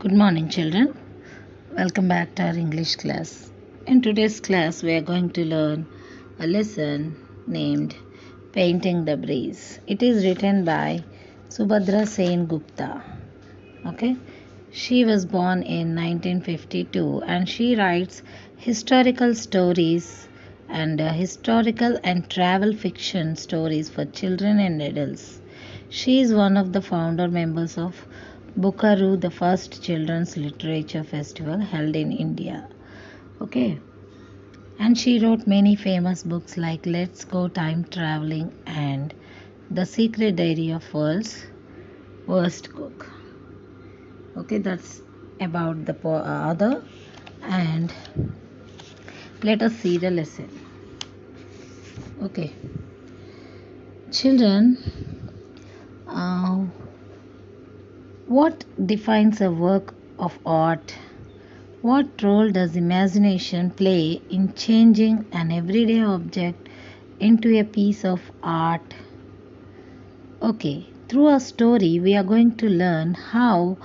Good morning, children. Welcome back to our English class. In today's class, we are going to learn a lesson named Painting the Breeze. It is written by Subhadra Sen Gupta. Okay, she was born in 1952 and she writes historical stories and uh, historical and travel fiction stories for children and adults. She is one of the founder members of Bookaroo, the first children's literature festival held in India. Okay. And she wrote many famous books like Let's Go Time Traveling and The Secret Diary of World's Worst Cook. Okay, that's about the uh, other. And let us see the lesson. Okay. Children, uh, what defines a work of art? What role does imagination play in changing an everyday object into a piece of art? Okay, through our story, we are going to learn how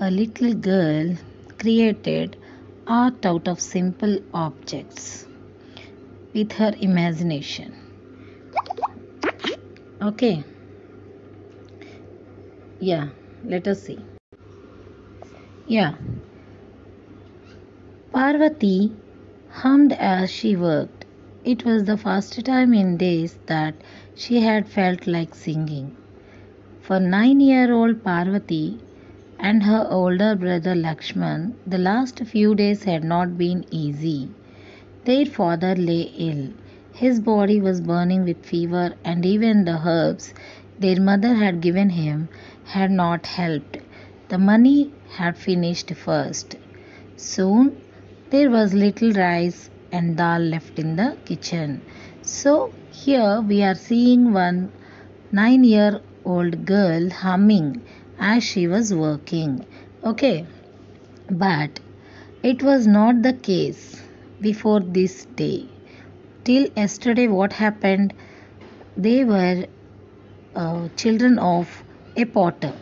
a little girl created art out of simple objects with her imagination. Okay, yeah, let us see. Yeah, Parvati hummed as she worked. It was the first time in days that she had felt like singing. For nine year old Parvati and her older brother Lakshman, the last few days had not been easy. Their father lay ill. His body was burning with fever, and even the herbs their mother had given him had not helped. The money had finished first. Soon there was little rice and dal left in the kitchen. So here we are seeing one nine year old girl humming as she was working. Okay, but it was not the case before this day. Till yesterday, what happened? They were uh, children of a potter,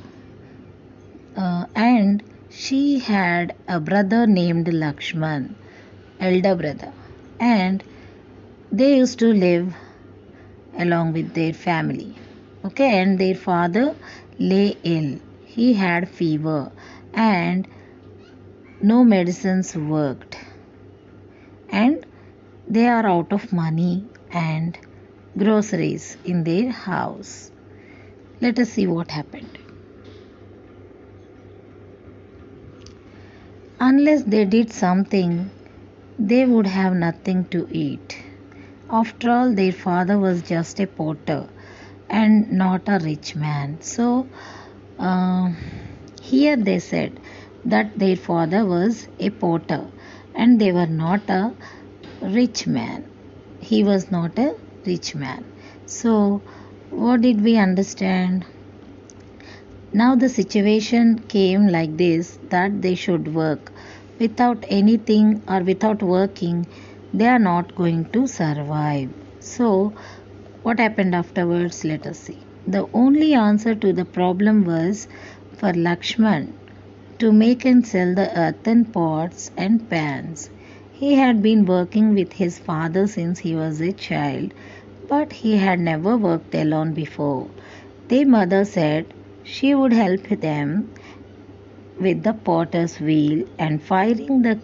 uh, and she had a brother named Lakshman, elder brother, and they used to live along with their family. Okay, and their father lay ill. He had fever, and no medicines worked. And they are out of money and groceries in their house. Let us see what happened. Unless they did something, they would have nothing to eat. After all, their father was just a potter and not a rich man. So, uh, here they said that their father was a potter and they were not a rich man. He was not a rich man. So, what did we understand? Now the situation came like this that they should work. Without anything or without working, they are not going to survive. So, what happened afterwards? Let us see. The only answer to the problem was for Lakshman to make and sell the earthen pots and pans. He had been working with his father since he was a child, but he had never worked alone before. Their mother said she would help them with the potter's wheel and firing the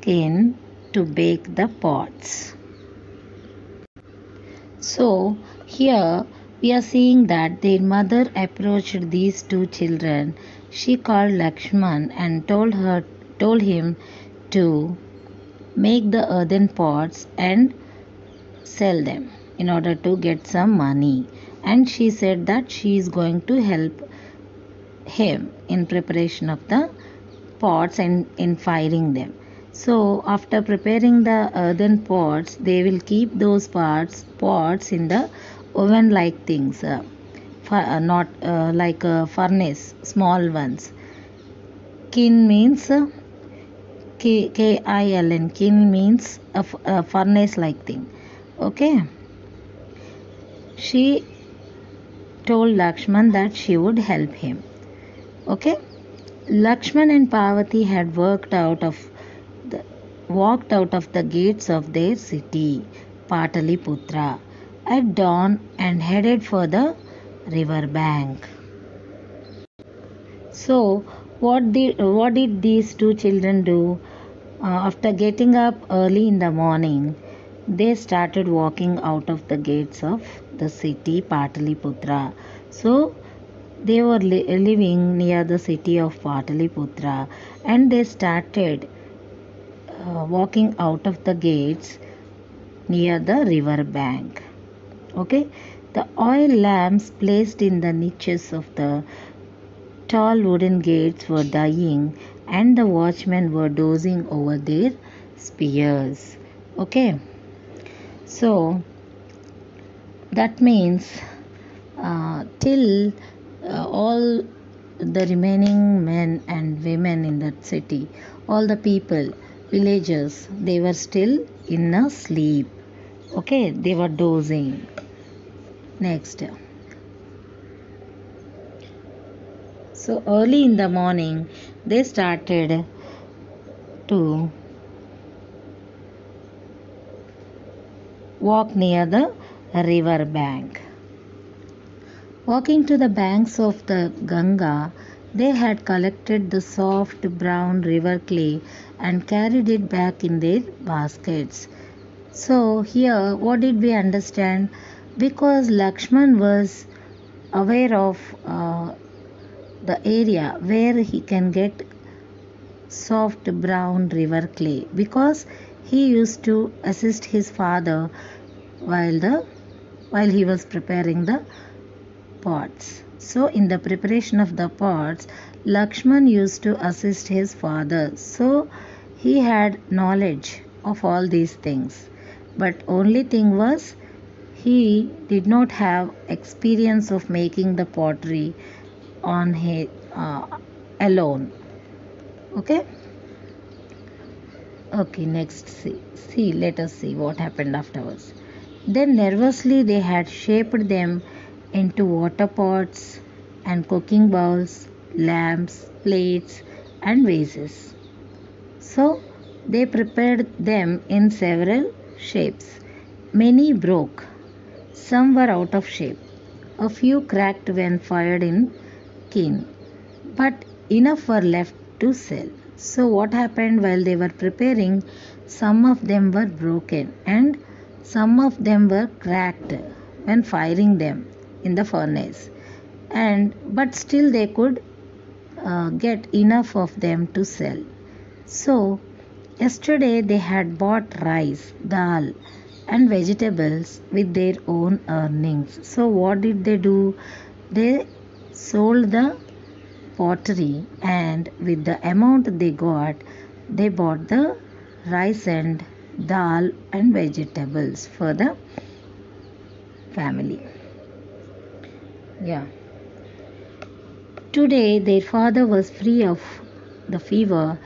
kiln to bake the pots. So, here we are seeing that their mother approached these two children. She called Lakshman and told her told him to make the earthen pots and sell them in order to get some money. And she said that she is going to help him in preparation of the pots and in firing them. So after preparing the earthen pots, they will keep those pots pots in the oven like things, uh, uh, not uh, like a furnace, small ones. Kin means uh, K K I L N. Kin means a, a furnace like thing. Okay. She told Lakshman that she would help him. Okay. Lakshman and Parvati had worked out of the, walked out of the gates of their city, Pataliputra, at dawn and headed for the river bank. So, what did what did these two children do? Uh, after getting up early in the morning, they started walking out of the gates of the city Pataliputra. So, they were li- living near the city of Pataliputra and they started uh, walking out of the gates near the river bank. Okay, the oil lamps placed in the niches of the tall wooden gates were dying and the watchmen were dozing over their spears. Okay, so that means uh, till uh, all the remaining men and women in that city, all the people, villagers, they were still in a sleep. Okay, they were dozing. Next. So early in the morning, they started to walk near the river bank. Walking to the banks of the Ganga, they had collected the soft brown river clay and carried it back in their baskets. So, here, what did we understand? Because Lakshman was aware of uh, the area where he can get soft brown river clay because he used to assist his father while the while he was preparing the pots. So, in the preparation of the pots, Lakshman used to assist his father. So, he had knowledge of all these things. But only thing was, he did not have experience of making the pottery on his uh, alone. Okay. Okay, next see. See, let us see what happened afterwards. Then nervously they had shaped them into water pots and cooking bowls, lamps, plates, and vases. So they prepared them in several shapes. Many broke, some were out of shape, a few cracked when fired in kiln, but enough were left to sell. So, what happened while they were preparing? Some of them were broken and some of them were cracked when firing them in the furnace. And but still they could uh, get enough of them to sell. So yesterday they had bought rice dal and vegetables with their own earnings. So what did they do? They sold the pottery and with the amount they got they bought the rice and dal and vegetables for the family. Yeah. Today their father was free of the fever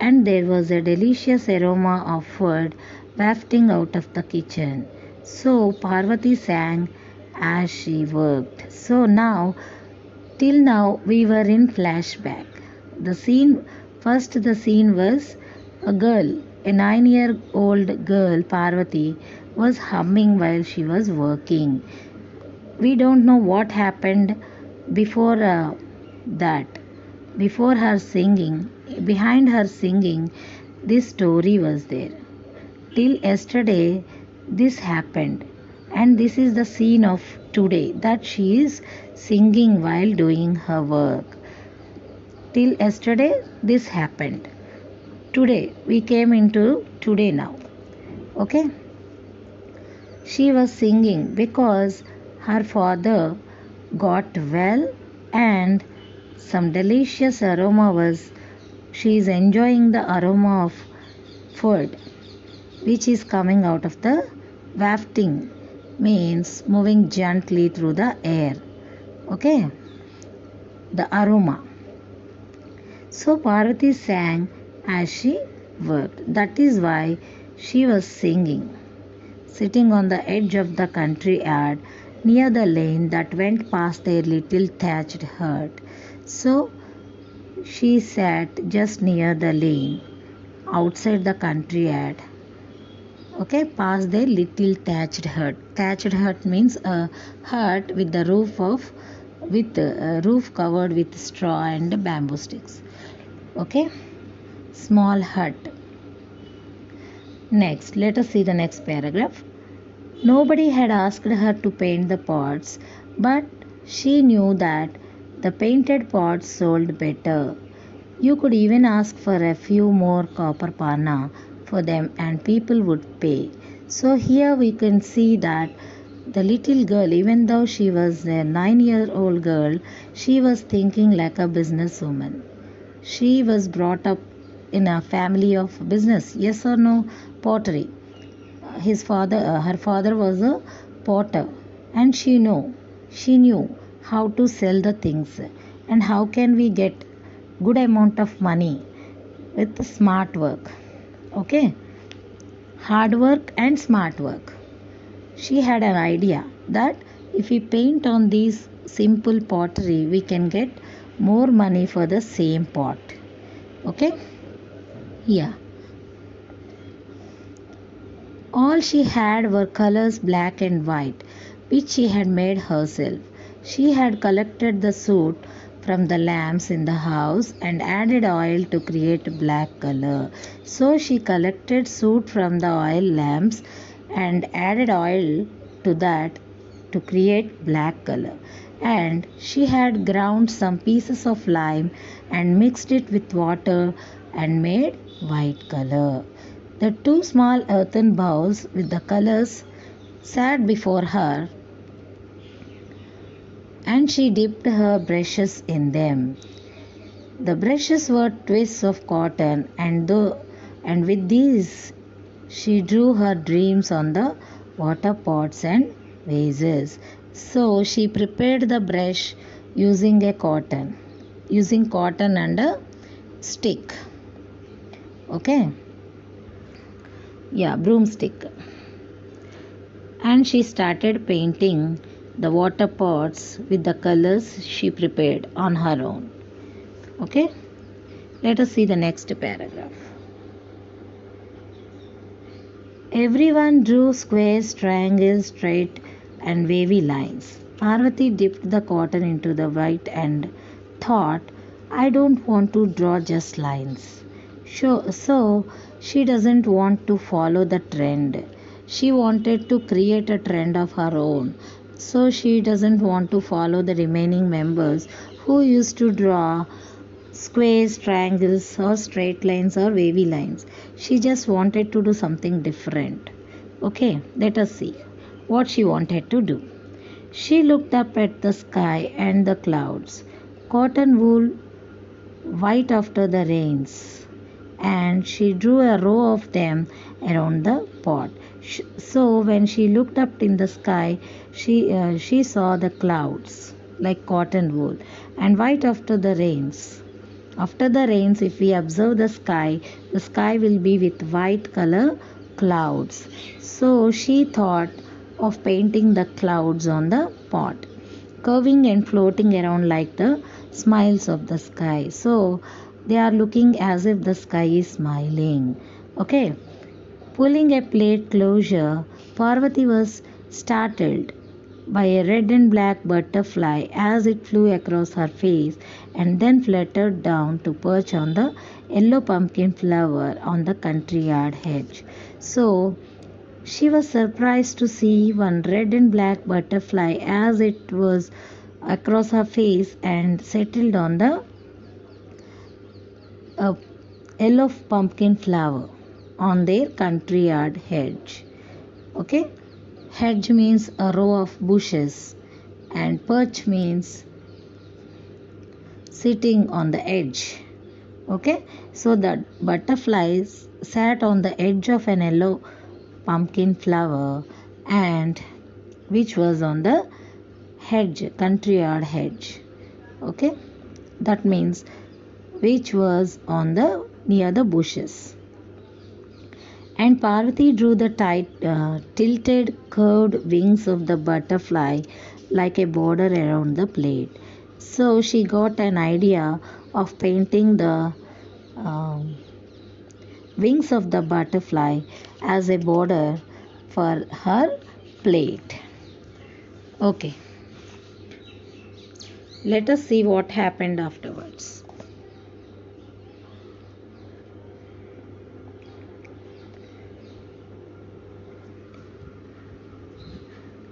and there was a delicious aroma of food wafting out of the kitchen. So parvati sang as she worked. So now till now we were in flashback. The scene first the scene was a girl a 9 year old girl parvati was humming while she was working. We don't know what happened before uh, that. Before her singing behind her singing this story was there. Till yesterday this happened. And this is the scene of today that she is singing while doing her work. Till yesterday this happened today. We came into today now. Okay? She was singing because her father got well and some delicious aroma was she is enjoying the aroma of food which is coming out of the wafting means moving gently through the air. Okay? The aroma. So parvati sang as she worked that is why she was singing sitting on the edge of the country yard near the lane that went past their little thatched hut so she sat just near the lane outside the country yard. Okay, past their little thatched hut. Thatched hut means a hut with the roof of with a roof covered with straw and bamboo sticks. Okay, small hut. Next, let us see the next paragraph. Nobody had asked her to paint the pots, but she knew that the painted pots sold better. You could even ask for a few more copper panna for them and people would pay. So here we can see that the little girl, even though she was a nine year old girl, she was thinking like a businesswoman. She was brought up in a family of business, yes or no? Pottery. His father, uh, her father was a potter, and she know, she knew how to sell the things. And how can we get good amount of money? With smart work. Okay, hard work and smart work. She had an idea that if we paint on these simple pottery we can get more money for the same pot. Okay yeah all she had were colors black and white which she had made herself. She had collected the soot from the lamps in the house and added oil to create black color. So she collected soot from the oil lamps and added oil to that to create black color. And she had ground some pieces of lime and mixed it with water and made white color. The two small earthen bowls with the colors sat before her and she dipped her brushes in them. The brushes were twists of cotton and though and with these she drew her dreams on the water pots and vases. So she prepared the brush using a cotton, using cotton and a stick. Okay. Yeah, broomstick. And she started painting the water pots with the colors she prepared on her own. Okay. Let us see the next paragraph. Everyone drew squares, triangles, straight and wavy lines. Parvati dipped the cotton into the white and thought, I don't want to draw just lines. So, so she doesn't want to follow the trend. She wanted to create a trend of her own. So she doesn't want to follow the remaining members who used to draw squares, triangles, or straight lines or wavy lines. She just wanted to do something different. Okay, let us see what she wanted to do. She looked up at the sky and the clouds, cotton wool white after the rains, and she drew a row of them around the pot. So when she looked up in the sky, she uh, she saw the clouds like cotton wool and white after the rains after the rains, if we observe the sky, the sky will be with white color clouds. So she thought of painting the clouds on the pot, curving and floating around like the smiles of the sky. So they are looking as if the sky is smiling. Okay. Pulling a plate closer, Parvati was startled by a red and black butterfly as it flew across her face and then fluttered down to perch on the yellow pumpkin flower on the country yard hedge. So she was surprised to see one red and black butterfly as it was across her face and settled on the uh, yellow pumpkin flower on their country yard hedge. Okay, hedge means a row of bushes, and perch means sitting on the edge. Okay, so the butterflies sat on the edge of an yellow pumpkin flower and which was on the hedge, country yard hedge. Okay, that means which was on the near the bushes and Parvati drew the tight, uh, tilted, curved wings of the butterfly like a border around the plate. So she got an idea of painting the um, wings of the butterfly as a border for her plate. Okay. Let us see what happened afterwards.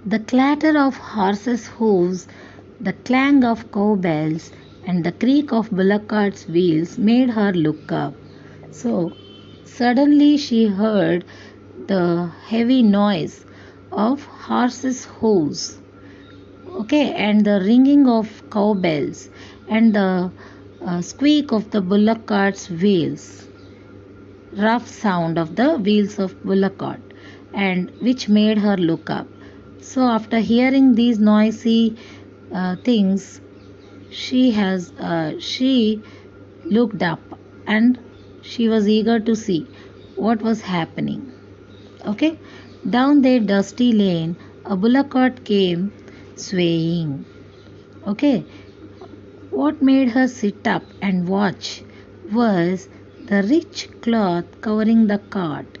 The clatter of horses' hoofs, the clang of cow bells, and the creak of bullock carts' wheels made her look up. So, suddenly she heard the heavy noise of horses' hoofs, okay, and the ringing of cow bells, and the uh, squeak of the bullock cart's wheels, rough sound of the wheels of bullock cart, and which made her look up. So, after hearing these noisy uh, things, she has uh, she looked up and she was eager to see what was happening. Okay, down their dusty lane, a bullock cart came swaying. Okay, what made her sit up and watch was the rich cloth covering the cart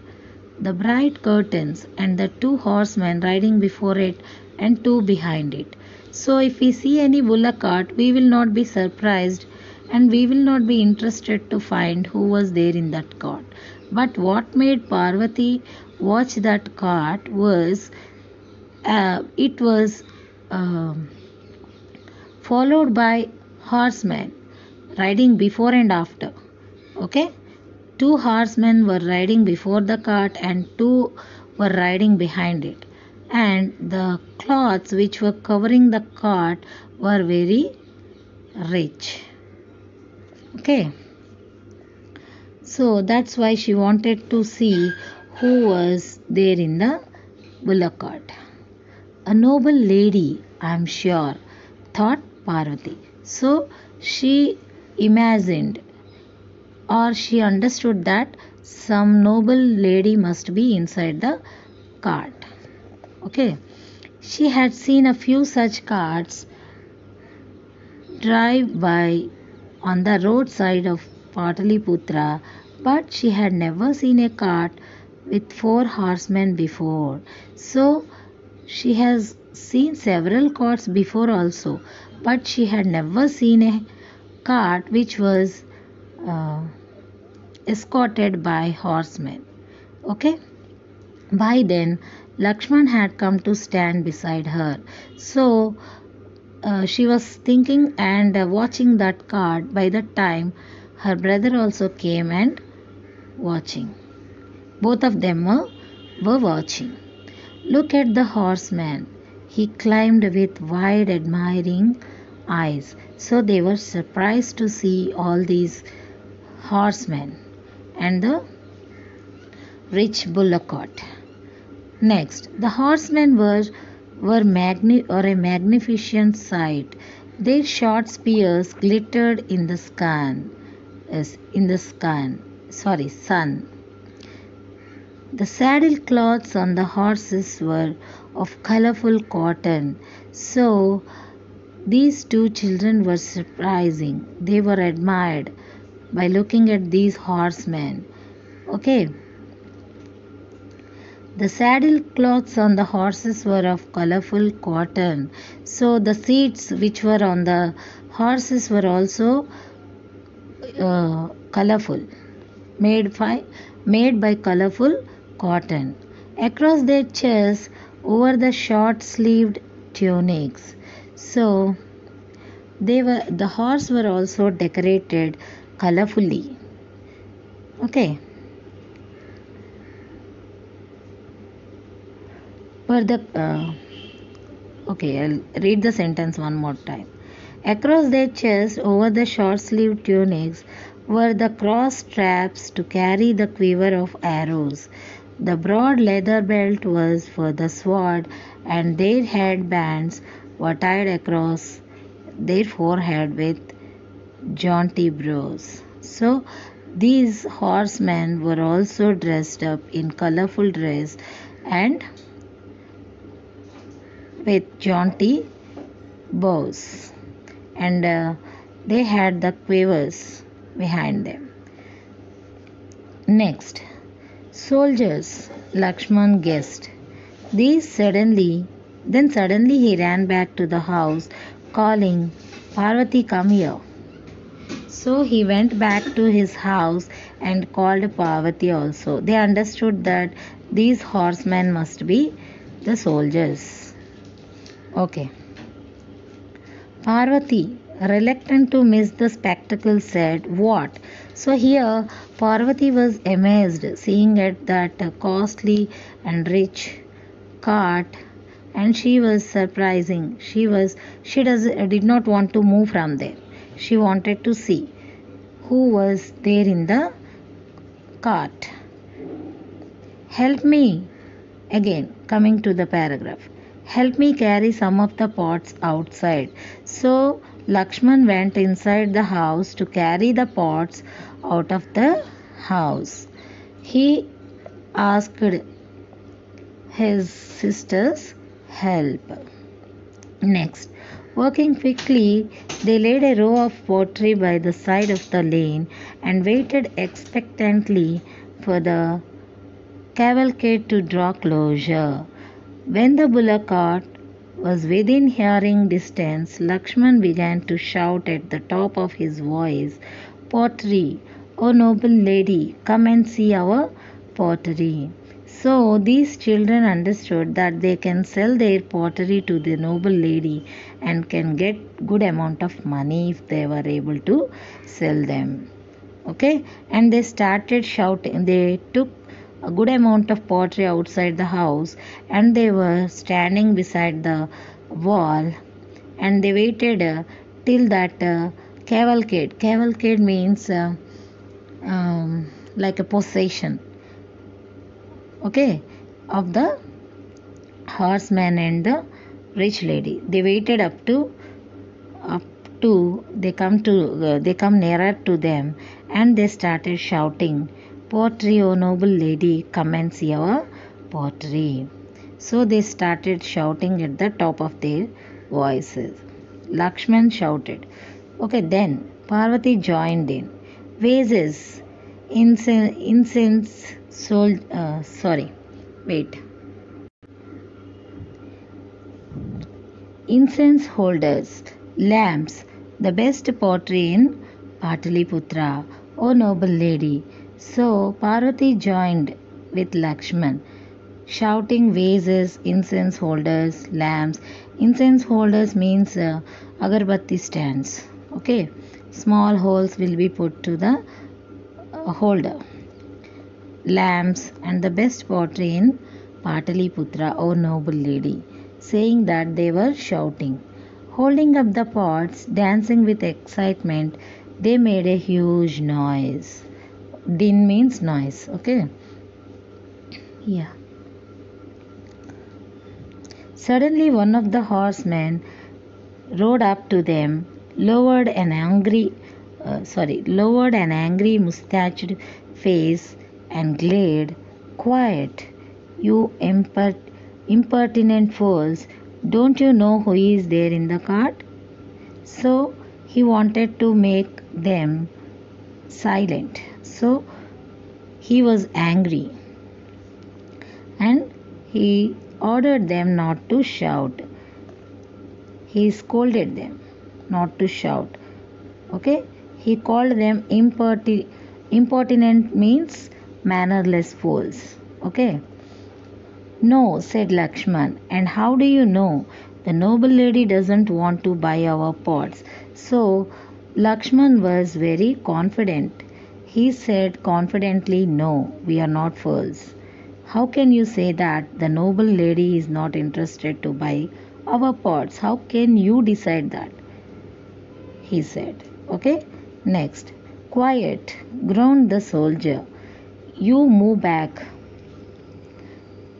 the bright curtains, and the two horsemen riding before it and two behind it. So, if we see any bullock cart, we will not be surprised and we will not be interested to find who was there in that cart. But what made Parvati watch that cart was uh, it was uh, followed by horsemen riding before and after. Okay Two horsemen were riding before the cart and two were riding behind it. And the cloths which were covering the cart were very rich. Okay. So that's why she wanted to see who was there in the bullock cart. A noble lady, I am sure, thought Parvati. So she imagined or she understood that some noble lady must be inside the cart. Okay, she had seen a few such carts drive by on the roadside of Pataliputra, but she had never seen a cart with four horsemen before. So she has seen several carts before also, but she had never seen a cart which was uh, escorted by horsemen. Okay? By then, Lakshman had come to stand beside her. So, uh, she was thinking and uh, watching that card by the time her brother also came and watching. Both of them were watching. Look at the horseman. He climbed with wide, admiring eyes. So they were surprised to see all these horsemen and the rich bullock. Next, the horsemen were, were magni- or a magnificent sight. Their short spears glittered in the. Yes, in the sky. Sorry, sun. The saddle cloths on the horses were of colorful cotton. So, these two children were surprising. They were admired by looking at these horsemen. Okay. The saddle cloths on the horses were of colorful cotton. So the seats which were on the horses were also uh, colorful, made by, made by colorful cotton. Across their chests, over the short sleeved tunics. So they were the horse were also decorated colorfully. Okay. For the uh, okay, I'll read the sentence one more time. Across their chests, over the short-sleeved tunics, were the cross straps to carry the quiver of arrows. The broad leather belt was for the sword, and their headbands were tied across their forehead with jaunty brows. So these horsemen were also dressed up in colorful dress and with jaunty bows and uh, they had the quavers behind them. Next, soldiers, Lakshman guessed. These suddenly, then suddenly he ran back to the house, calling, Parvati, come here. So he went back to his house and called Parvati also. They understood that these horsemen must be the soldiers. Okay. Parvati, reluctant to miss the spectacle, said, What? So here Parvati was amazed seeing at that costly and rich cart and she was surprising. She was she does did not want to move from there. She wanted to see who was there in the cart. Help me again coming to the paragraph help me carry some of the pots outside so Lakshman went inside the house to carry the pots out of the house. He asked his sister's help. Next, working quickly, they laid a row of pottery by the side of the lane and waited expectantly for the cavalcade to draw closer. When the bullock cart was within hearing distance, Lakshman began to shout at the top of his voice, Pottery, O noble lady, come and see our pottery. So these children understood that they can sell their pottery to the noble lady and can get good amount of money if they were able to sell them. Okay, and they started shouting. They took a good amount of pottery outside the house and they were standing beside the wall and they waited uh, till that uh, cavalcade. Cavalcade means uh, um, like a possession okay of the horseman and the rich lady. They waited up to up to they come to uh, they come nearer to them and they started shouting Pottery, O noble lady, come your pottery. So they started shouting at the top of their voices. Lakshman shouted. Okay, then Parvati joined in. Vases, incense, incense soul, uh, sorry, wait. Incense holders, lamps, the best pottery in Pataliputra. O noble lady, so Parvati joined with Lakshman, shouting vases, incense holders, lamps. Incense holders means uh, agarbatti stands. Okay, small holes will be put to the uh, holder. Lamps and the best pottery in Pataliputra, O noble lady, saying that they were shouting. Holding up the pots, dancing with excitement, they made a huge noise din means noise okay? Yeah. Suddenly one of the horsemen rode up to them lowered an angry uh, sorry lowered an angry mustached face and glared quiet you impert- impertinent fools. Don't you know who is there in the cart? So he wanted to make them silent so he was angry and he ordered them not to shout. He scolded them not to shout. Okay? He called them imperti- impertinent means mannerless fools. Okay? No, said Lakshman. And how do you know? The noble lady doesn't want to buy our pots. So Lakshman was very confident he said confidently, No, we are not fools. How can you say that the noble lady is not interested to buy our pots? How can you decide that? He said. Okay, next. Quiet, groaned the soldier. You move back.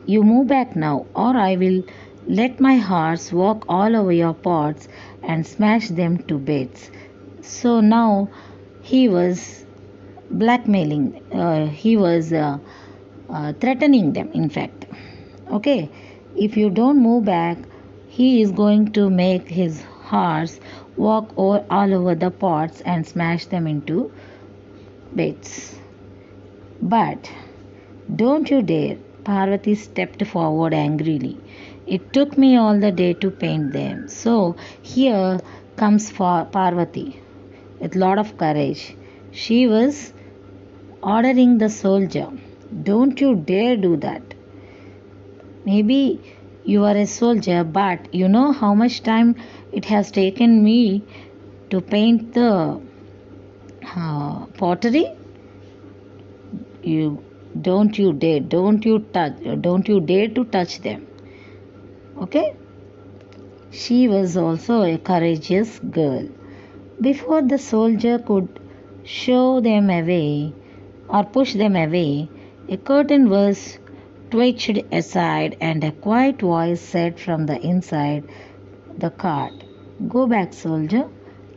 You move back now, or I will let my horse walk all over your pots and smash them to bits. So now he was blackmailing uh, he was uh, uh, threatening them in fact okay if you don't move back he is going to make his horse walk all, all over the pots and smash them into bits. But don't you dare, Parvati stepped forward angrily. It took me all the day to paint them. So here comes Parvati with lot of courage. She was ordering the soldier, Don't you dare do that. Maybe you are a soldier, but you know how much time it has taken me to paint the uh, pottery? You don't you dare, don't you touch, don't you dare to touch them. Okay? She was also a courageous girl. Before the soldier could show them away or push them away, a curtain was twitched aside and a quiet voice said from the inside the cart, Go back, soldier.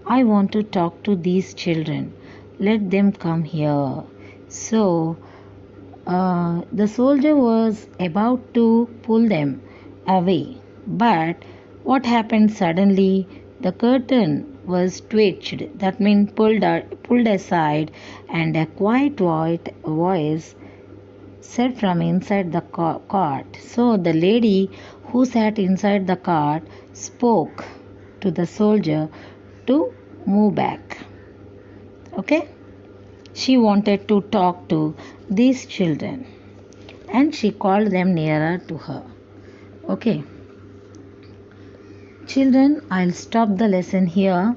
I want to talk to these children. Let them come here. So, uh, the soldier was about to pull them away, but what happened suddenly? The curtain was twitched, that means pulled, pulled aside, and a quiet voice said from inside the cart. So the lady who sat inside the cart spoke to the soldier to move back. Okay? She wanted to talk to these children and she called them nearer to her. Okay. Children, I'll stop the lesson here.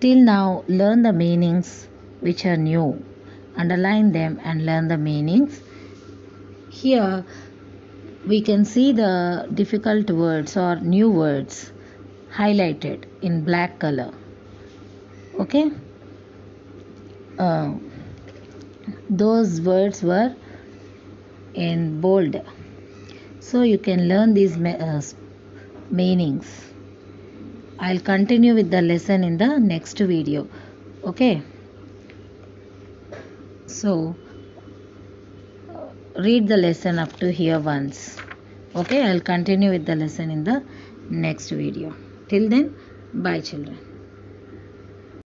Till now, learn the meanings which are new. Underline them and learn the meanings. Here, we can see the difficult words or new words highlighted in black color. Okay? Uh, those words were in bold. So you can learn these uh, meanings. I'll continue with the lesson in the next video. Okay. So read the lesson up to here once. Okay, I'll continue with the lesson in the next video. Till then, bye children.